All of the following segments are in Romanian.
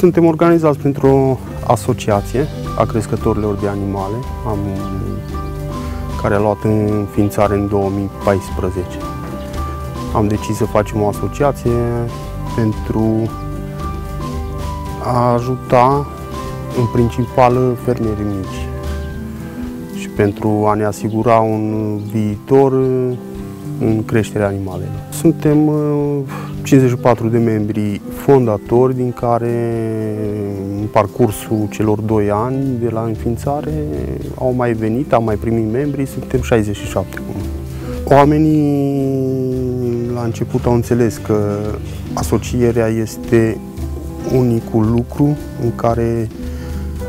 Suntem organizați printr-o asociație a crescătorilor de animale, am, care a luat înființare în 2014. Am decis să facem o asociație pentru a ajuta în principal fermierii mici și pentru a ne asigura un viitor în creșterea animalelor. Suntem 54 uh, de membri fondatori, din care în parcursul celor 2 ani de la înființare au mai venit, au mai primit membri, suntem 67 Oamenii la început au înțeles că asocierea este unicul lucru în care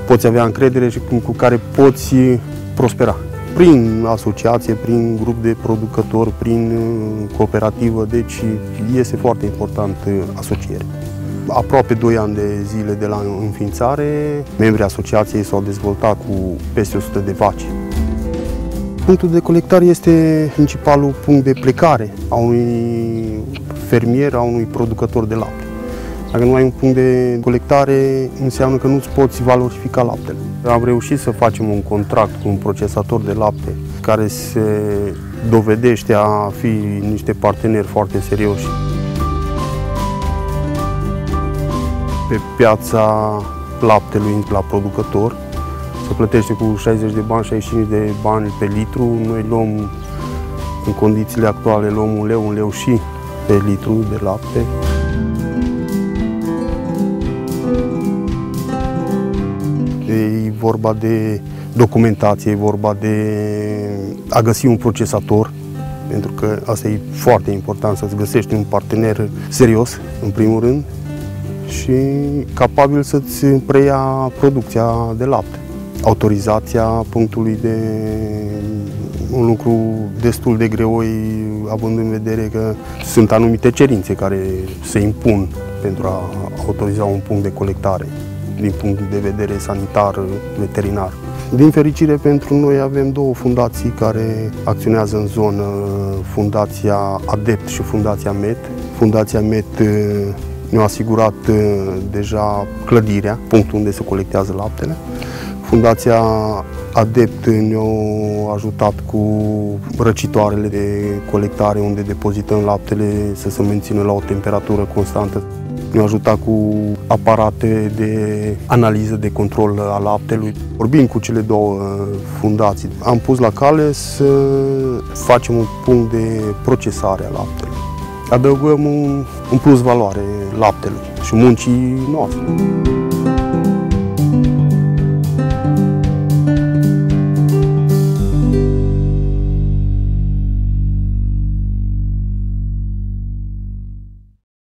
poți avea încredere și cu care poți prospera. Prin asociație, prin grup de producători, prin uh, cooperativă, deci este foarte important uh, asociere. Aproape 2 ani de zile de la înființare, membrii asociației s-au dezvoltat cu peste 100 de vaci. Punctul de colectare este principalul punct de plecare a unui fermier, a unui producător de lapte. Dacă nu ai un punct de colectare, înseamnă că nu-ți poți valorifica laptele. Am reușit să facem un contract cu un procesator de lapte care se dovedește a fi niște parteneri foarte serioși. Pe piața laptelui la producător se plătește cu 60 de bani, 65 de bani pe litru. Noi luăm, în condițiile actuale, luăm un leu, un leu și pe litru de lapte. E vorba de documentație, e vorba de a găsi un procesator, pentru că asta e foarte important, să-ți găsești un partener serios, în primul rând, și capabil să-ți preia producția de lapte. Autorizația punctului de un lucru destul de greu, având în vedere că sunt anumite cerințe care se impun pentru a autoriza un punct de colectare din punct de vedere sanitar, veterinar. Din fericire pentru noi avem două fundații care acționează în zonă, Fundația ADEPT și Fundația MET. Fundația MET uh, ne-a asigurat uh, deja clădirea, punctul unde se colectează laptele. Fundația Adept ne-a ajutat cu răcitoarele de colectare unde depozităm laptele să se mențină la o temperatură constantă ne-au ajutat cu aparate de analiză de control al laptelui. Vorbim cu cele două uh, fundații. Am pus la cale să facem un punct de procesare a laptelui. Adăugăm un, un plus valoare laptelui și muncii noastre.